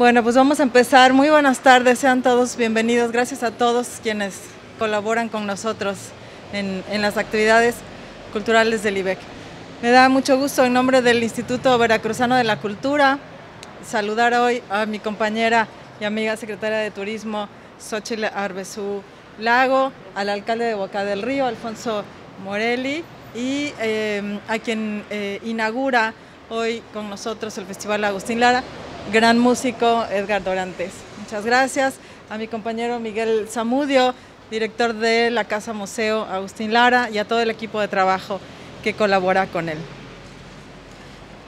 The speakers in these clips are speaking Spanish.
Bueno, pues vamos a empezar. Muy buenas tardes, sean todos bienvenidos. Gracias a todos quienes colaboran con nosotros en, las actividades culturales del IBEC. Me da mucho gusto en nombre del Instituto Veracruzano de la Cultura saludar hoy a mi compañera y amiga secretaria de Turismo, Xochitl Arbezú Lago, al alcalde de Boca del Río, Alfonso Morelli, y eh, a quien eh, inaugura hoy con nosotros el Festival Agustín Lara, gran músico Edgar Dorantes. Muchas gracias a mi compañero Miguel Zamudio, director de la Casa Museo Agustín Lara, y a todo el equipo de trabajo que colabora con él.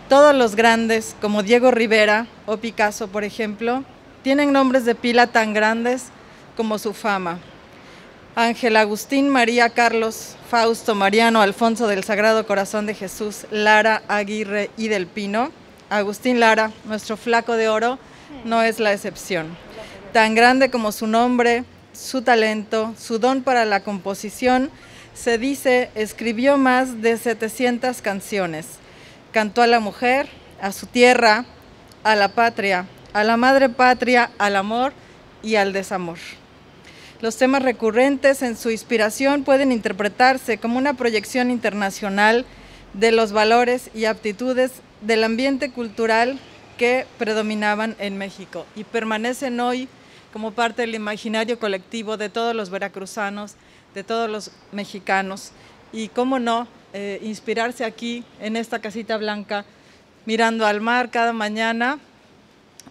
Todos los grandes, como Diego Rivera o Picasso, por ejemplo, tienen nombres de pila tan grandes como su fama. Ángel Agustín, María Carlos, Fausto, Mariano, Alfonso del Sagrado Corazón de Jesús, Lara, Aguirre y del Pino. Agustín Lara, nuestro flaco de oro, no es la excepción. Tan grande como su nombre, su talento, su don para la composición, se dice, escribió más de 700 canciones. Cantó a la mujer, a su tierra, a la patria, a la madre patria, al amor y al desamor. Los temas recurrentes en su inspiración pueden interpretarse como una proyección internacional de los valores y aptitudes del ambiente cultural que predominaban en México y permanecen hoy como parte del imaginario colectivo de todos los veracruzanos, de todos los mexicanos y, cómo no, eh, inspirarse aquí en esta casita blanca, mirando al mar cada mañana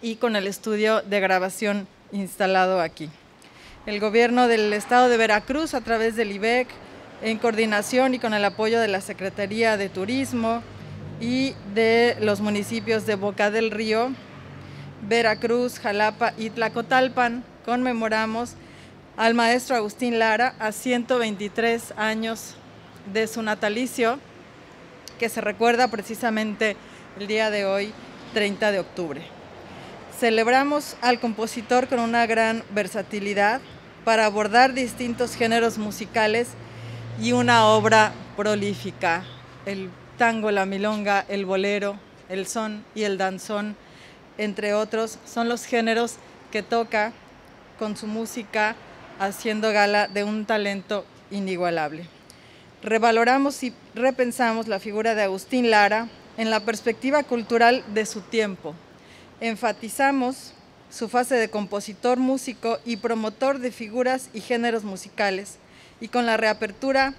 y con el estudio de grabación instalado aquí. El gobierno del estado de Veracruz, a través del IBEC, en coordinación y con el apoyo de la Secretaría de Turismo y de los municipios de Boca del Río, Veracruz, Jalapa y Tlacotalpan, conmemoramos al maestro Agustín Lara a 123 años de su natalicio, que se recuerda precisamente el día de hoy, 30 de octubre. Celebramos al compositor con una gran versatilidad para abordar distintos géneros musicales y una obra prolífica, tango, la milonga, el bolero, el son y el danzón, entre otros, son los géneros que toca con su música haciendo gala de un talento inigualable. Revaloramos y repensamos la figura de Agustín Lara en la perspectiva cultural de su tiempo, enfatizamos su fase de compositor, músico y promotor de figuras y géneros musicales. Y con la reapertura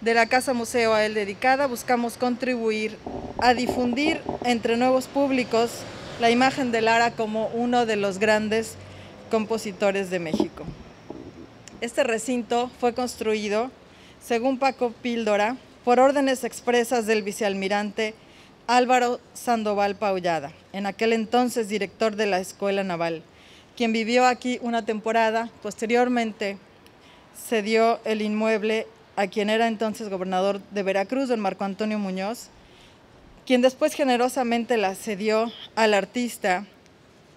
de la Casa Museo a él dedicada, buscamos contribuir a difundir entre nuevos públicos la imagen de Lara como uno de los grandes compositores de México. Este recinto fue construido, según Paco Píldora, por órdenes expresas del vicealmirante Álvaro Sandoval Paullada, en aquel entonces director de la Escuela Naval, quien vivió aquí una temporada. Posteriormente cedió el inmueble a quien era entonces gobernador de Veracruz, don Marco Antonio Muñoz, quien después generosamente la cedió al artista,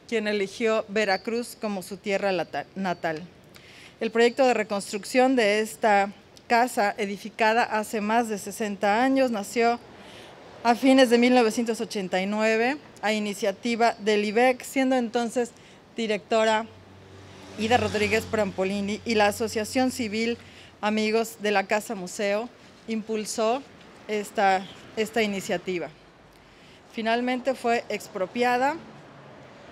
quien eligió Veracruz como su tierra natal. El proyecto de reconstrucción de esta casa edificada hace más de 60 años nació a fines de 1989 a iniciativa del IBEC, siendo entonces directora Ida Rodríguez Prampolini y la Asociación Civil Amigos de la Casa Museo impulsó esta, esta iniciativa. Finalmente fue expropiada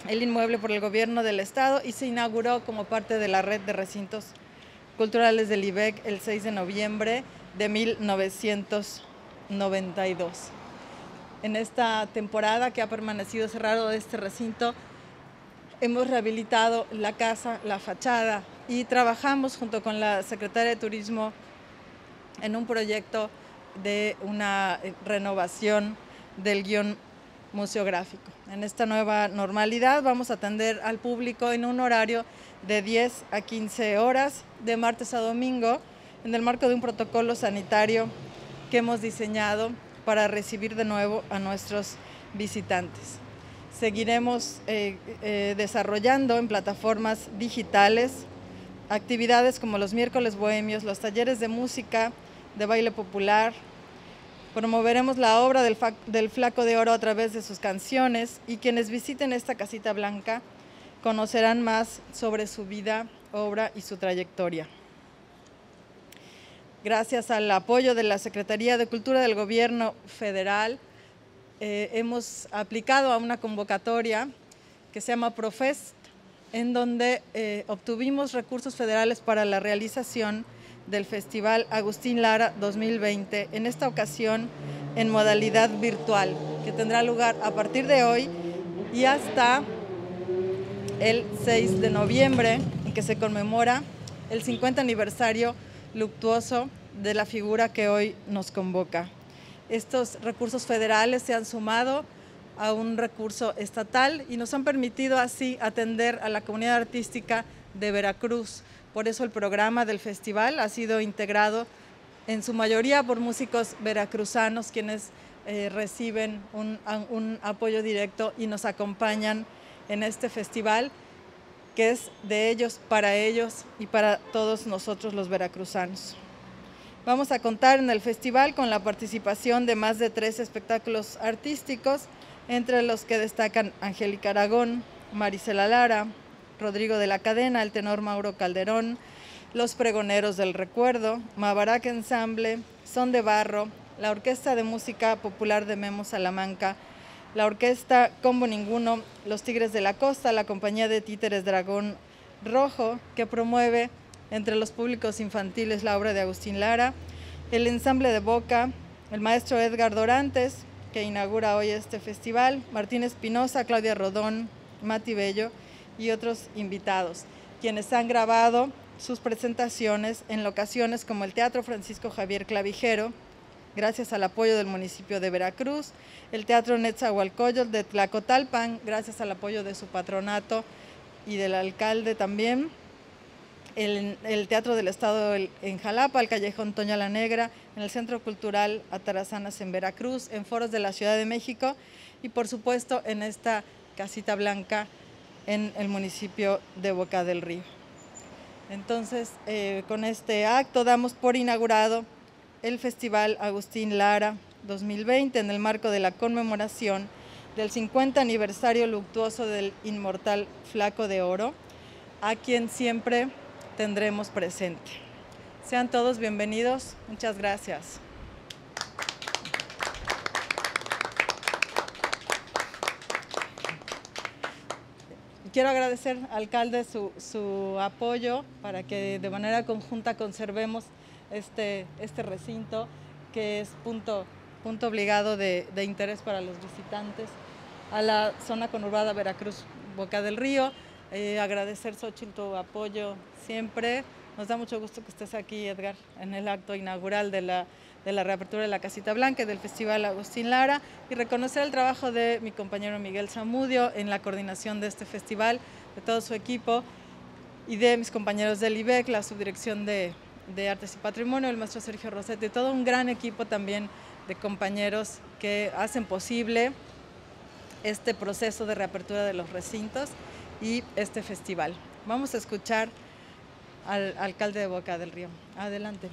el inmueble por el gobierno del estado y se inauguró como parte de la red de recintos culturales del IBEC el 6 de noviembre de 1992 en esta temporada que ha permanecido cerrado este recinto, hemos rehabilitado la casa, la fachada y trabajamos junto con la Secretaria de Turismo en un proyecto de una renovación del guion museográfico. En esta nueva normalidad vamos a atender al público en un horario de 10 a 15 horas, de martes a domingo, en el marco de un protocolo sanitario que hemos diseñado para recibir de nuevo a nuestros visitantes. Seguiremos eh, eh, desarrollando en plataformas digitales actividades como los miércoles bohemios, los talleres de música, de baile popular. Promoveremos la obra del, Flaco de Oro a través de sus canciones y quienes visiten esta casita blanca conocerán más sobre su vida, obra y su trayectoria. Gracias al apoyo de la Secretaría de Cultura del Gobierno Federal, eh, hemos aplicado a una convocatoria que se llama Profest, en donde eh, obtuvimos recursos federales para la realización del Festival Agustín Lara 2020, en esta ocasión en modalidad virtual, que tendrá lugar a partir de hoy y hasta el 6 de noviembre, en que se conmemora el 50 aniversario luctuoso de la figura que hoy nos convoca. Estos recursos federales se han sumado a un recurso estatal y nos han permitido así atender a la comunidad artística de Veracruz. Por eso el programa del festival ha sido integrado en su mayoría por músicos veracruzanos quienes eh, reciben un, un apoyo directo y nos acompañan en este festival que es de ellos, para ellos y para todos nosotros los veracruzanos. Vamos a contar en el festival con la participación de más de tres espectáculos artísticos, entre los que destacan Angélica Aragón, Marisela Lara, Rodrigo de la Cadena, el tenor Mauro Calderón, Los Pregoneros del Recuerdo, Mabarak Ensamble, Son de Barro, la Orquesta de Música Popular de Memo Salamanca, la Orquesta Combo Ninguno, Los Tigres de la Costa, la Compañía de Títeres Dragón Rojo, que promueve entre los públicos infantiles la obra de Agustín Lara, el ensamble de Boca, el maestro Edgar Dorantes, que inaugura hoy este festival, Martín Espinosa, Claudia Rodón, Mati Bello y otros invitados, quienes han grabado sus presentaciones en locaciones como el Teatro Francisco Javier Clavijero, gracias al apoyo del municipio de Veracruz, el Teatro Netzahualcoyot de Tlacotalpan, gracias al apoyo de su patronato y del alcalde también, el, Teatro del Estado en Jalapa, el Callejón Toña la Negra, en el Centro Cultural Atarazanas en Veracruz, en foros de la Ciudad de México y por supuesto en esta casita blanca en el municipio de Boca del Río. Entonces, eh, con este acto damos por inaugurado el Festival Agustín Lara 2020 en el marco de la conmemoración del 50 aniversario luctuoso del inmortal Flaco de Oro, a quien siempre tendremos presente. Sean todos bienvenidos. Muchas gracias. Quiero agradecer al alcalde su, su, apoyo para que de manera conjunta conservemos este, este recinto que es punto, punto obligado de, de interés para los visitantes, a la zona conurbada Veracruz Boca del Río, eh, agradecer, Xochitl, tu apoyo siempre. Nos da mucho gusto que estés aquí, Edgar, en el acto inaugural de la, de la reapertura de la Casita Blanca del Festival Agustín Lara y reconocer el trabajo de mi compañero Miguel Zamudio en la coordinación de este festival, de todo su equipo y de mis compañeros del IBEC, la subdirección de, de Artes y Patrimonio, el maestro Sergio Rosete, y todo un gran equipo también de compañeros que hacen posible este proceso de reapertura de los recintos y este festival. Vamos a escuchar al alcalde de Boca del Río. Adelante.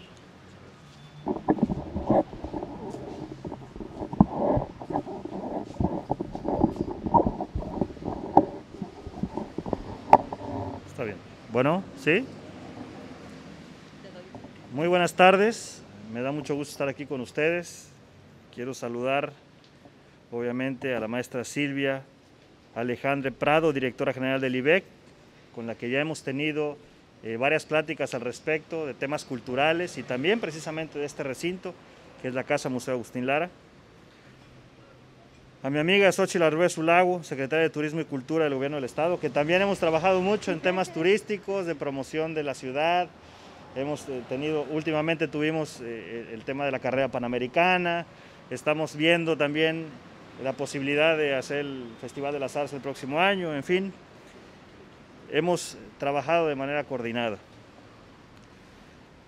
Está bien. Bueno, ¿sí? Muy buenas tardes. Me da mucho gusto estar aquí con ustedes. Quiero saludar, obviamente, a la maestra Silvia Alejandre Prado, directora general del IBEC, con la que ya hemos tenido eh, varias pláticas al respecto de temas culturales y también precisamente de este recinto, que es la Casa Museo Agustín Lara. A mi amiga Xochitl Arbez Zulago, secretaria de Turismo y Cultura del Gobierno del Estado, que también hemos trabajado mucho en temas turísticos, de promoción de la ciudad. Hemos eh, tenido, últimamente tuvimos eh, el tema de la carrera panamericana, estamos viendo también la posibilidad de hacer el Festival de las Artes el próximo año, en fin, hemos trabajado de manera coordinada.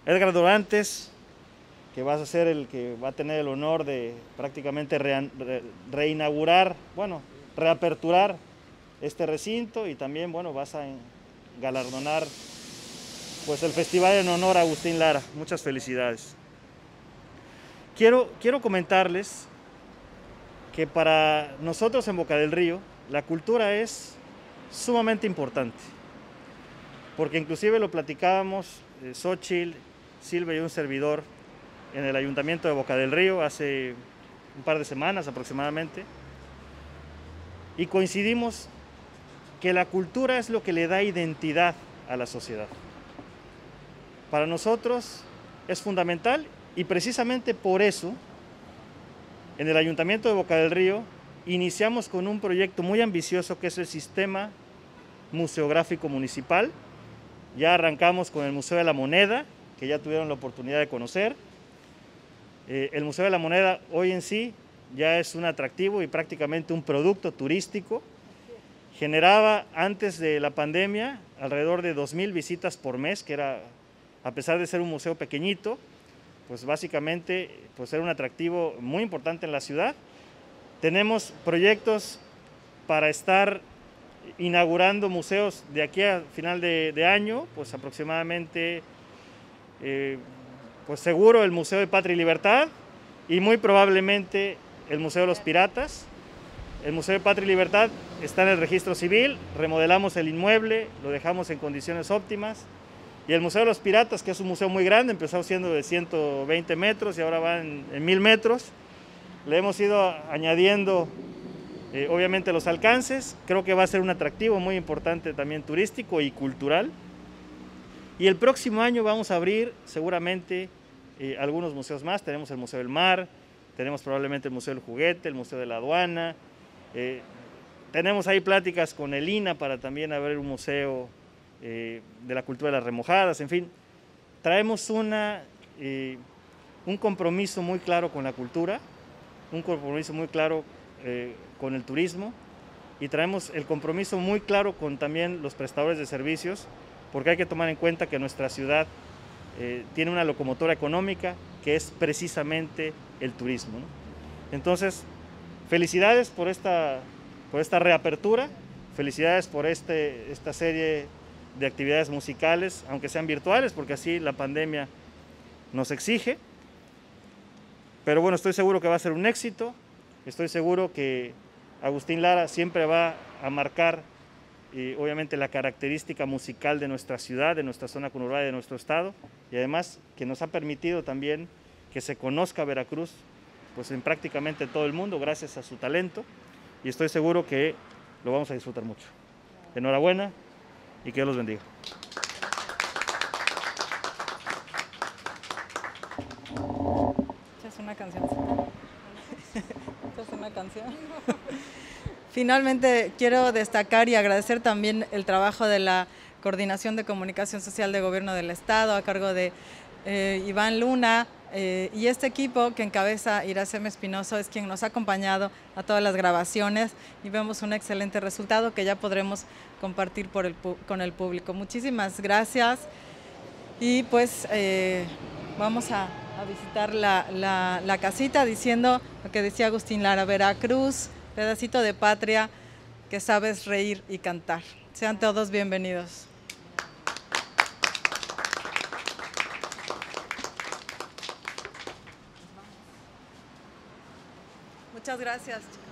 Edgar Dorantes, que vas a ser el que va a tener el honor de prácticamente reinaugurar, bueno, reaperturar este recinto y también, bueno, vas a galardonar pues el festival en honor a Agustín Lara. Muchas felicidades. Quiero, quiero comentarles que para nosotros en Boca del Río la cultura es sumamente importante, porque inclusive lo platicábamos, eh, Xochitl, Silva y un servidor en el Ayuntamiento de Boca del Río hace un par de semanas aproximadamente, y coincidimos que la cultura es lo que le da identidad a la sociedad. Para nosotros es fundamental y precisamente por eso en el Ayuntamiento de Boca del Río iniciamos con un proyecto muy ambicioso que es el Sistema Museográfico Municipal. Ya arrancamos con el Museo de la Moneda, que ya tuvieron la oportunidad de conocer. Eh, el Museo de la Moneda hoy en sí ya es un atractivo y prácticamente un producto turístico. Generaba antes de la pandemia alrededor de 2.000 visitas por mes, que era, a pesar de ser un museo pequeñito, pues básicamente pues era un atractivo muy importante en la ciudad. Tenemos proyectos para estar inaugurando museos de aquí a final de, año, pues aproximadamente, eh, pues seguro el Museo de Patria y Libertad y muy probablemente el Museo de los Piratas. El Museo de Patria y Libertad está en el registro civil, remodelamos el inmueble, lo dejamos en condiciones óptimas. Y el Museo de los Piratas, que es un museo muy grande, empezó siendo de 120 metros y ahora va en, en 1000 metros. Le hemos ido añadiendo, eh, obviamente, los alcances. Creo que va a ser un atractivo muy importante también turístico y cultural. Y el próximo año vamos a abrir seguramente eh, algunos museos más. Tenemos el Museo del Mar, tenemos probablemente el Museo del Juguete, el Museo de la Aduana. Eh, tenemos ahí pláticas con el INA para también abrir un museo eh, de la cultura de las remojadas, en fin. Traemos una, un compromiso muy claro con la cultura, un compromiso muy claro con el turismo y traemos el compromiso muy claro con también los prestadores de servicios, porque hay que tomar en cuenta que nuestra ciudad eh, tiene una locomotora económica que es precisamente el turismo. Entonces, felicidades por esta, por esta reapertura, felicidades por este, esta serie de actividades musicales, aunque sean virtuales, porque así la pandemia nos exige. Pero bueno, estoy seguro que va a ser un éxito, estoy seguro que Agustín Lara siempre va a marcar y obviamente la característica musical de nuestra ciudad, de nuestra zona conurbada de nuestro estado, y además que nos ha permitido también que se conozca Veracruz pues en prácticamente todo el mundo gracias a su talento y estoy seguro que lo vamos a disfrutar mucho. Enhorabuena y que Dios los bendiga. Es una canción. Es una canción. Finalmente, quiero destacar y agradecer también el trabajo de la Coordinación de Comunicación Social de Gobierno del Estado a cargo de eh, Iván Luna eh, y este equipo que encabeza Iracema Espinoso es quien nos ha acompañado a todas las grabaciones y vemos un excelente resultado que ya podremos compartir con el público. Muchísimas gracias y pues eh, vamos a, visitar la, la casita diciendo lo que decía Agustín Lara, Veracruz, pedacito de patria que sabes reír y cantar. Sean todos bienvenidos. Gracias.